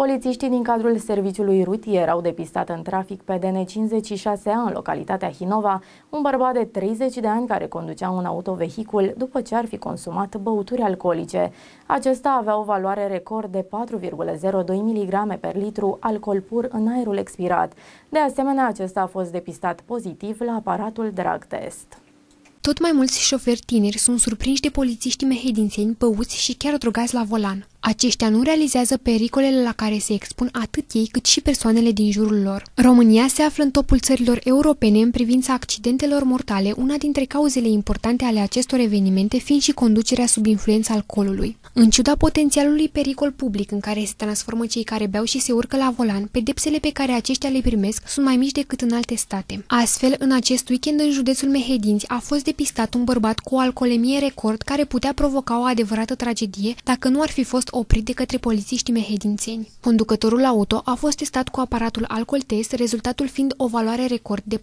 Polițiștii din cadrul serviciului rutier au depistat în trafic pe DN56A în localitatea Hinova un bărbat de 30 de ani care conducea un autovehicul după ce ar fi consumat băuturi alcoolice. Acesta avea o valoare record de 4,02 mg per litru alcool pur în aerul expirat. De asemenea, acesta a fost depistat pozitiv la aparatul drag test. Tot mai mulți șoferi tineri sunt surprinși de polițiștii mehedințeni, păuți și chiar drogați la volan. Aceștia nu realizează pericolele la care se expun atât ei cât și persoanele din jurul lor. România se află în topul țărilor europene în privința accidentelor mortale, una dintre cauzele importante ale acestor evenimente fiind și conducerea sub influența alcoolului. În ciuda potențialului pericol public în care se transformă cei care beau și se urcă la volan, pedepsele pe care aceștia le primesc sunt mai mici decât în alte state. Astfel, în acest weekend în județul Mehedinți a fost depistat un bărbat cu o alcoolemie record care putea provoca o adevărată tragedie dacă nu ar fi fost oprit de către polițiștii mehedințeni. Conducătorul auto a fost testat cu aparatul alcool test, rezultatul fiind o valoare record de 4,02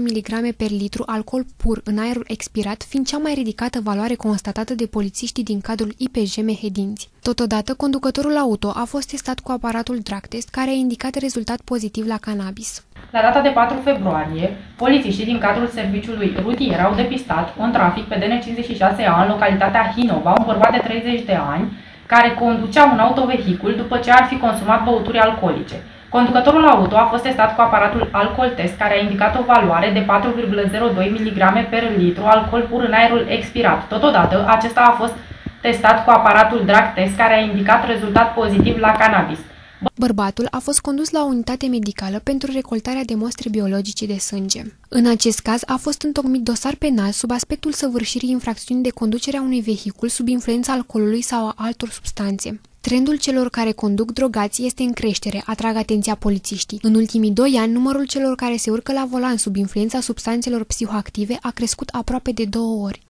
mg per litru alcool pur în aerul expirat, fiind cea mai ridicată valoare constatată de polițiștii din cadrul IPJ Mehedinți. Totodată, conducătorul auto a fost testat cu aparatul drag test, care a indicat rezultat pozitiv la cannabis. La data de 4 februarie, polițiștii din cadrul serviciului rutier au depistat un trafic pe DN56A în localitatea Hinova, un bărbat de 30 de ani, care conducea un autovehicul după ce ar fi consumat băuturi alcoolice. Conducătorul auto a fost testat cu aparatul alcool test, care a indicat o valoare de 4,02 mg per litru alcool pur în aerul expirat. Totodată, acesta a fost testat cu aparatul drag test, care a indicat rezultat pozitiv la cannabis. Bărbatul a fost condus la o unitate medicală pentru recoltarea de mostre biologice de sânge. În acest caz a fost întocmit dosar penal sub aspectul săvârșirii infracțiuni de conducere a unui vehicul sub influența alcoolului sau a altor substanțe. Trendul celor care conduc drogați este în creștere, atrag atenția polițiștii. În ultimii doi ani, numărul celor care se urcă la volan sub influența substanțelor psihoactive a crescut aproape de două ori.